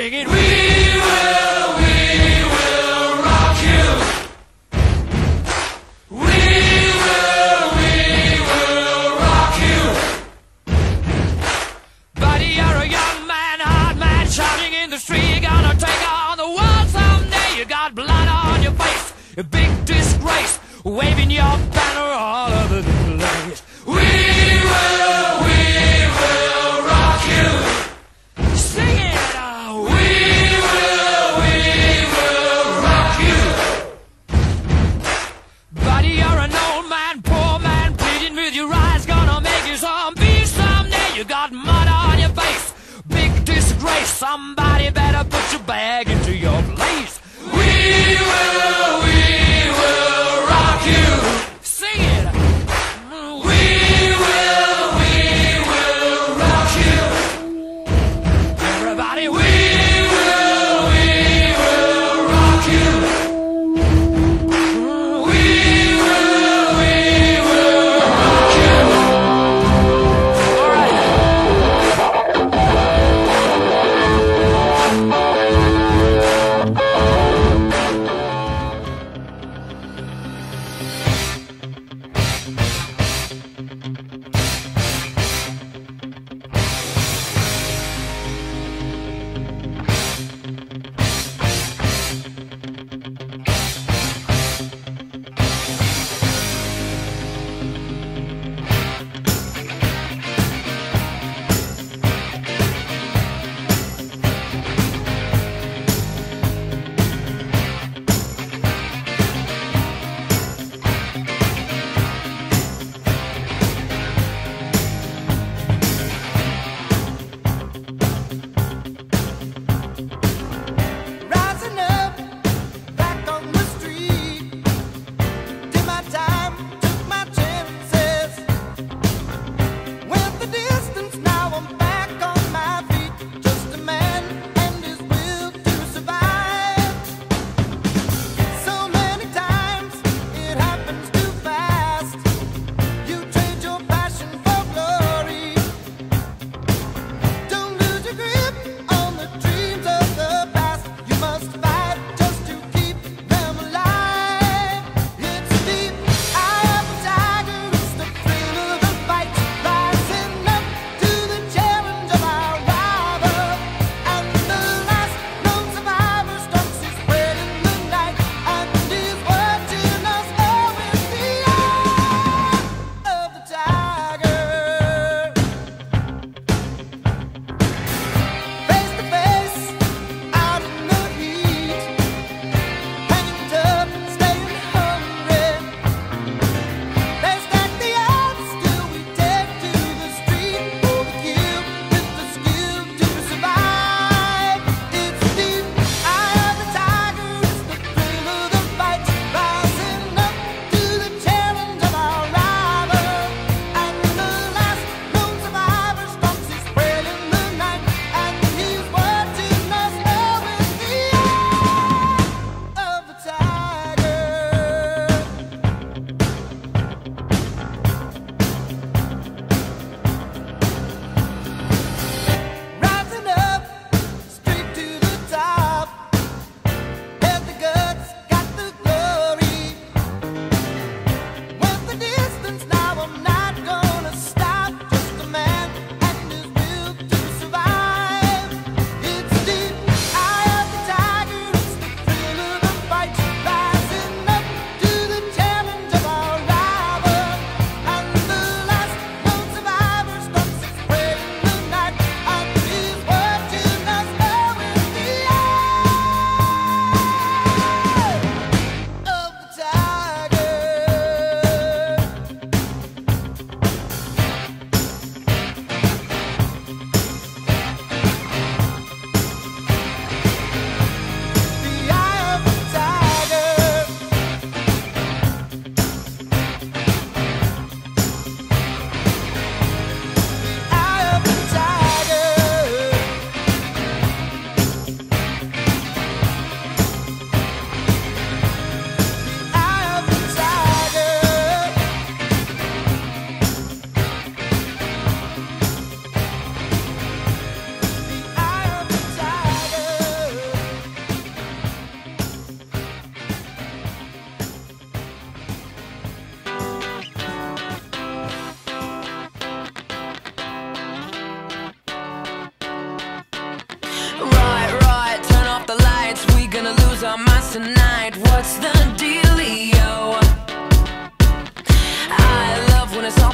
singing.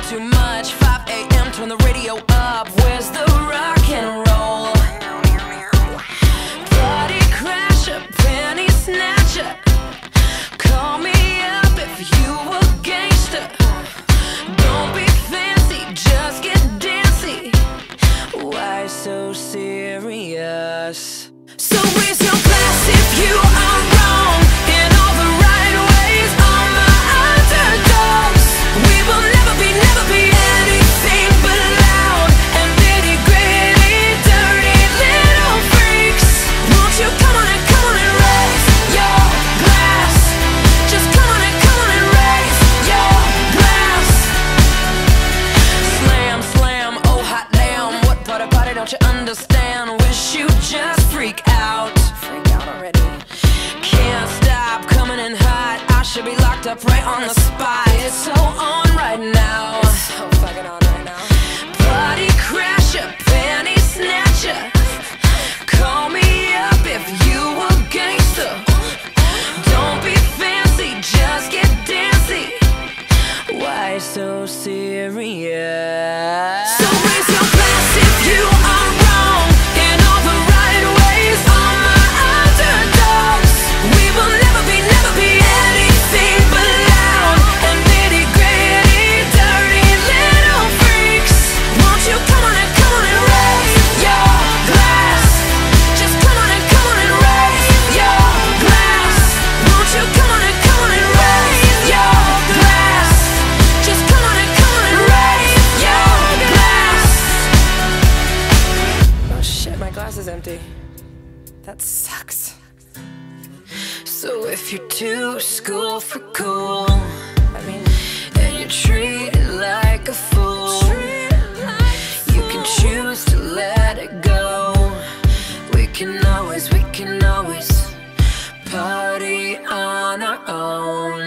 too much 5 a.m. turn the radio up Where's the rock and roll? Party crasher, penny snatcher Call me up if you a gangster Don't be fancy, just get dancy Why so serious? So where's your up right on the spot. It's so on right now. is empty. That sucks. So if you're too school for cool, I mean, and you treat it like a fool, like you fool. can choose to let it go. We can always, we can always party on our own.